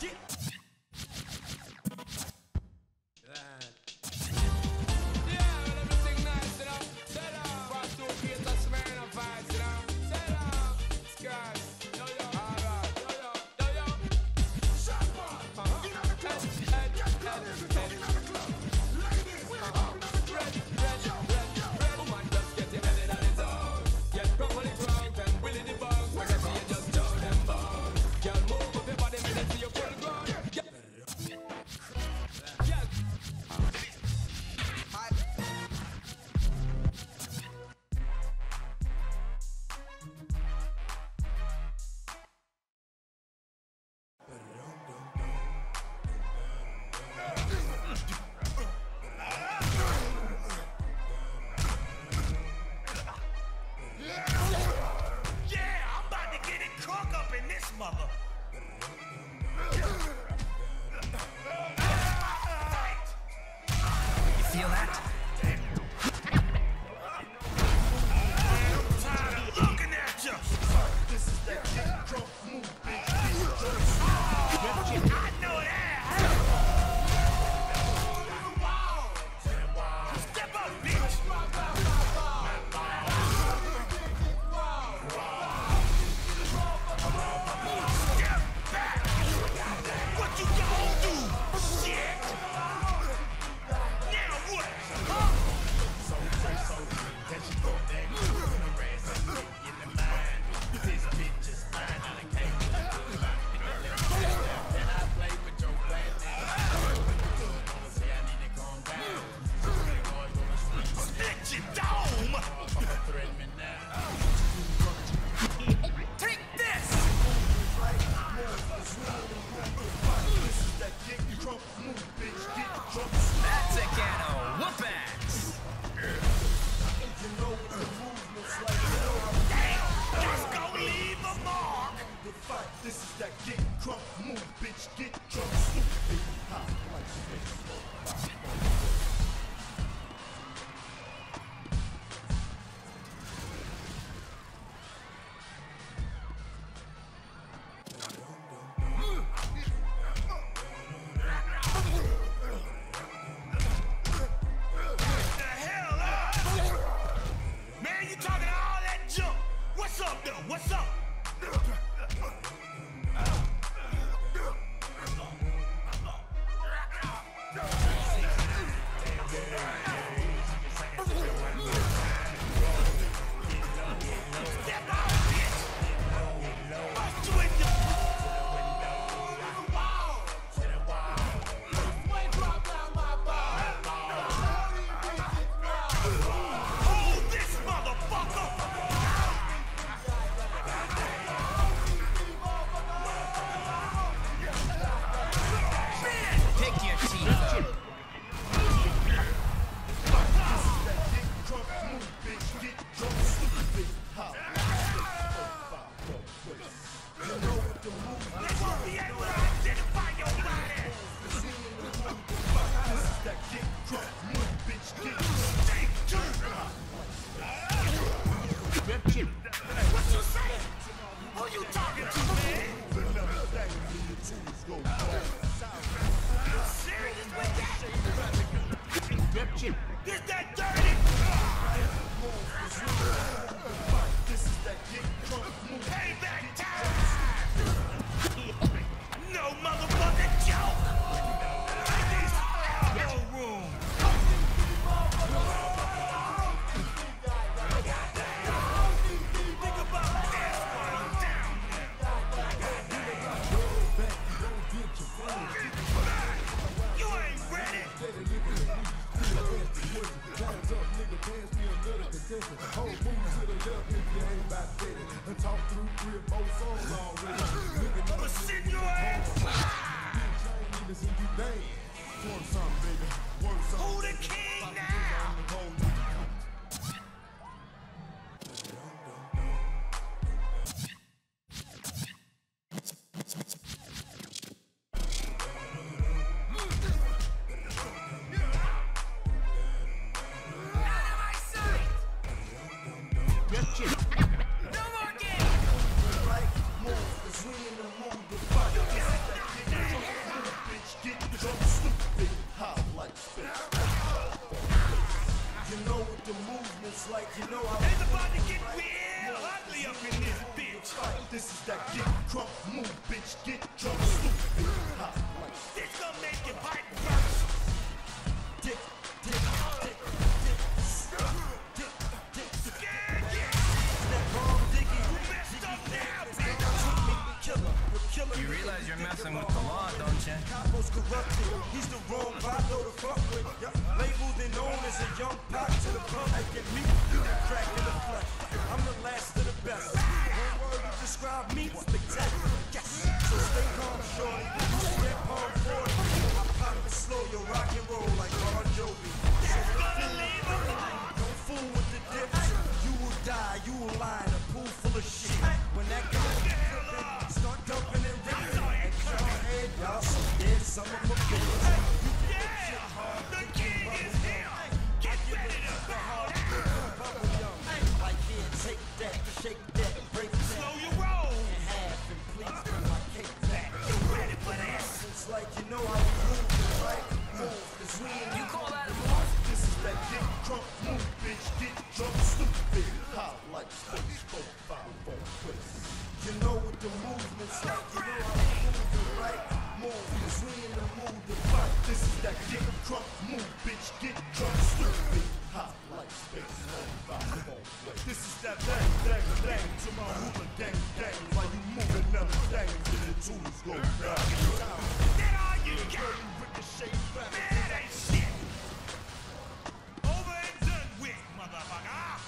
You ain't like you know I It's about to get real ugly up in this bitch. This is that get drunk move, bitch. Get drunk, stupid. You're messing with the law, don't you? Capo's corrupted. He's the wrong vato to fuck with. Yeah. Labeled and known as a young pot to the public. And me, you the crack in the flesh. I'm the last of the best. One word to describe me, spectacular. Yes. So stay calm, shorty. Step on forward. I pop it slow, you rock and roll like move, bitch. Get drunk, stupid. Hot like space, quick. This is that bang, bang, bang to my hula gang, gang. While you moving them things, till the tools go down. That all you got? Ricochet back. Man, ain't shit. Over and done with, motherfucker.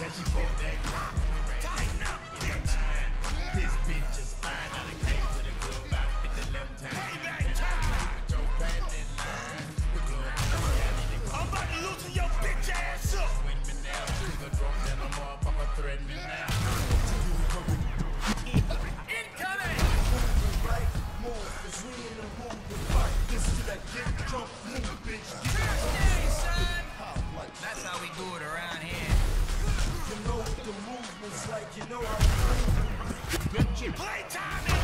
That she bought that cop. Tighten up, bitch. This bitch is fine. I'm about to your bitch ass up. Incoming! Right more, we in the mood to fight. This is that get drunk move, bitch. Get drunk. you know I'm... Playtime